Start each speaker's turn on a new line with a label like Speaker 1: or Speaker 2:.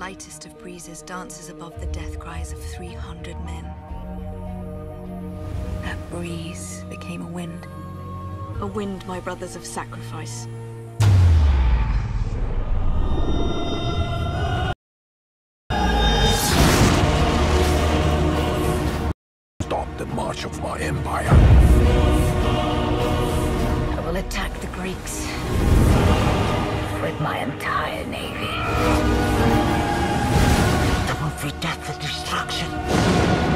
Speaker 1: lightest of breezes dances above the death cries of 300 men. That breeze became a wind. A wind, my brothers, of sacrifice.
Speaker 2: Stop the march of my empire.
Speaker 1: I will attack the Greeks. Rid my entire for destruction.